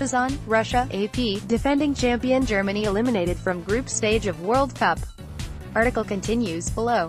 Kazan, Russia, AP, defending champion Germany eliminated from group stage of World Cup. Article continues below.